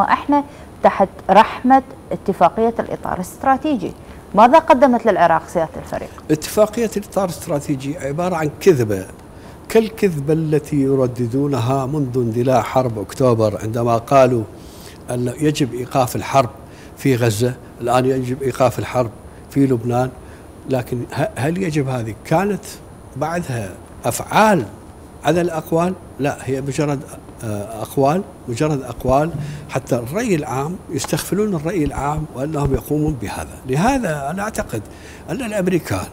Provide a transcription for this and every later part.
إحنا تحت رحمة اتفاقية الإطار الاستراتيجي. ماذا قدمت للعراق سيادة الفريق؟ اتفاقية الإطار الاستراتيجي عبارة عن كذبة. كالكذبة التي يرددونها منذ اندلاع حرب أكتوبر عندما قالوا أن يجب إيقاف الحرب في غزة. الآن يجب إيقاف الحرب في لبنان. لكن هل يجب هذه؟ كانت بعدها أفعال على الأقوال؟ لا هي مجرد أقوال مجرد أقوال. حتى الرأي العام يستغفلون الرأي العام وأنهم يقومون بهذا. لهذا أنا أعتقد أن الأمريكان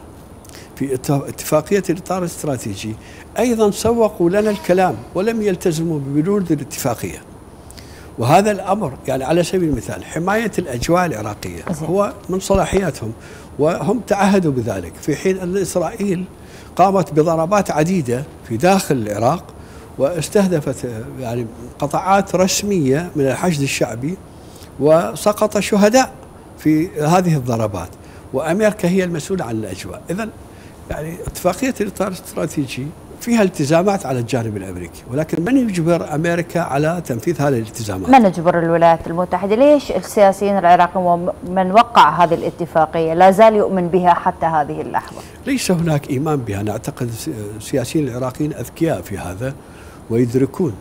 في اتفاقية الإطار الاستراتيجي أيضا سوقوا لنا الكلام ولم يلتزموا ببنود الاتفاقية. وهذا الأمر يعني على سبيل المثال حماية الأجواء العراقية هو من صلاحياتهم وهم تعهدوا بذلك. في حين أن إسرائيل قامت بضربات عديدة في داخل العراق واستهدفت يعني قطاعات رسمية من الحشد الشعبي وسقط شهداء في هذه الضربات وأمريكا هي المسؤولة عن الأجواء إذا يعني اتفاقية الإطار الاستراتيجي فيها التزامات على الجانب الأمريكي، ولكن من يجبر أمريكا على تنفيذ هذه الالتزامات؟ من يجبر الولايات المتحدة؟ ليش السياسيين العراقيين ومن وقع هذه الاتفاقية لا زال يؤمن بها حتى هذه اللحظة؟ ليس هناك إيمان بها، أنا اعتقد السياسيين العراقيين أذكياء في هذا ويدركون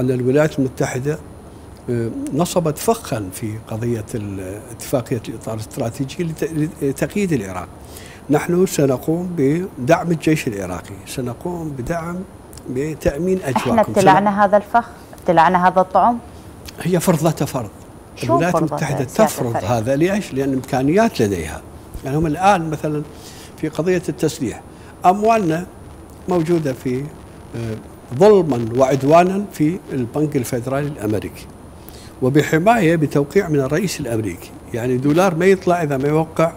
أن الولايات المتحدة آه، نصبت فخا في قضية اتفاقية الإطار الاستراتيجي لتقييد العراق. نحن سنقوم بدعم الجيش العراقي سنقوم بدعم بتأمين أجواءكم. إحنا ابتلعنا هذا الفخ؟ ابتلعنا هذا الطعم؟ هي فرض. الولايات المتحدة تفرض هذا ليش؟ لأن إمكانيات لديها. يعني هم الآن مثلا في قضية التسليح أموالنا موجودة في آه، ظلما وعدوانا في البنك الفيدرالي الأمريكي وبحماية بتوقيع من الرئيس الأمريكي. يعني دولار ما يطلع إذا ما يوقع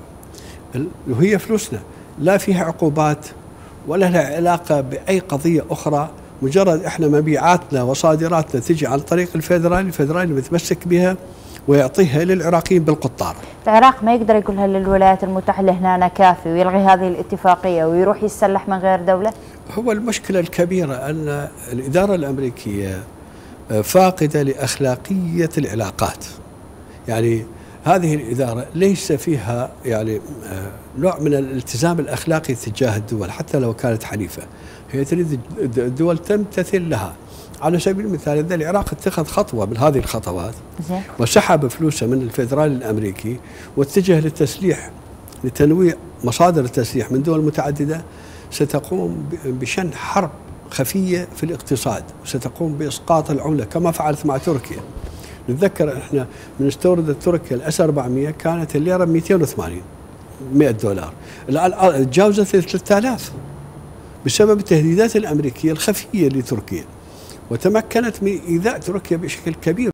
وهي فلوسنا. لا فيها عقوبات ولا لها علاقة بأي قضية أخرى. مجرد إحنا مبيعاتنا وصادراتنا تجي عن طريق الفيدرالي الفيدرالي متمسك بها ويعطيها للعراقيين بالقطار. العراق ما يقدر يقولها للولايات المتحدة هنا كافي ويلغي هذه الاتفاقية ويروح يتسلح من غير دولة؟ هو المشكلة الكبيرة أن الإدارة الأمريكية فاقدة لأخلاقية العلاقات. يعني هذه الإدارة ليس فيها يعني آه، نوع من الالتزام الأخلاقي تجاه الدول حتى لو كانت حليفة. هي تريد الدول تمتثل لها. على سبيل المثال إذا العراق اتخذ خطوة من هذه الخطوات وسحب فلوسه من الفيدرالي الأمريكي واتجه للتسليح لتنويع مصادر التسليح من دول متعددة ستقوم بشن حرب خفية في الاقتصاد وستقوم بإسقاط العملة كما فعلت مع تركيا. نتذكر إحنا من استوردت تركيا الأس 400 كانت الليره 280 100 دولار. الآن تجاوزت 3000 بسبب التهديدات الأمريكية الخفية لتركيا. وتمكنت من إيذاء تركيا بشكل كبير.